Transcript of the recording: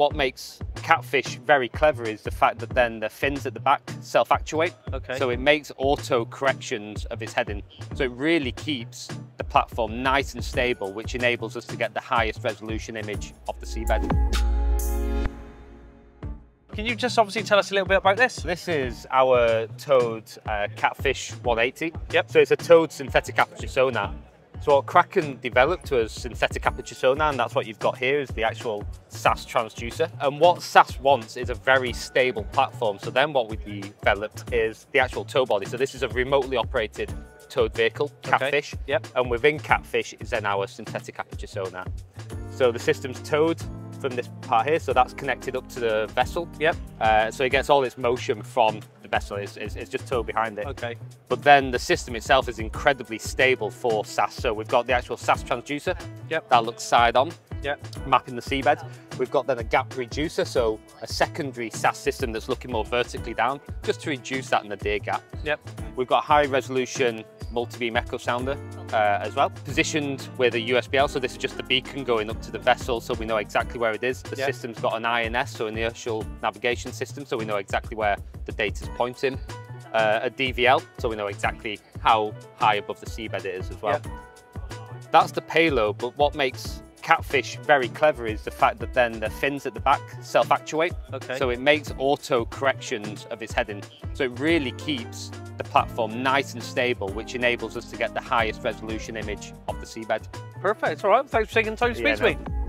what makes catfish very clever is the fact that then the fins at the back self-actuate. Okay. So it makes auto corrections of its heading. So it really keeps the platform nice and stable, which enables us to get the highest resolution image of the seabed. Can you just obviously tell us a little bit about this? This is our towed uh, Catfish 180. Yep. So it's a towed synthetic aperture sonar. So what Kraken developed was synthetic aperture sonar, and that's what you've got here is the actual SAS transducer. And what SAS wants is a very stable platform. So then what we developed is the actual tow body. So this is a remotely operated towed vehicle, Catfish. Okay. Yep. And within Catfish is then our synthetic aperture sonar. So the system's towed from this part here, so that's connected up to the vessel. Yep. Uh, so it gets all its motion from the vessel. It's, it's, it's just towed behind it. Okay. But then the system itself is incredibly stable for SAS. So we've got the actual SAS transducer. Yep. That looks side on, Yep. mapping the seabed. We've got then a gap reducer, so a secondary SAS system that's looking more vertically down, just to reduce that nadir gap. Yep. We've got high resolution multi-beam echo sounder uh, as well, positioned with a USBL. So this is just the beacon going up to the vessel, so we know exactly where it is. The Yeah. system's got an INS, so an inertial navigation system, so we know exactly where the data's pointing. Uh, a DVL, so we know exactly how high above the seabed it is as well. That's the payload, but what makes catfish very clever is the fact that then the fins at the back self-actuate. Okay. So it makes auto corrections of its heading. So it really keeps platform nice and stable, which enables us to get the highest resolution image of the seabed. Perfect. All right. Thanks for taking the time to Yeah, speak to no. me.